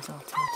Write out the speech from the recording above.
그래서 참.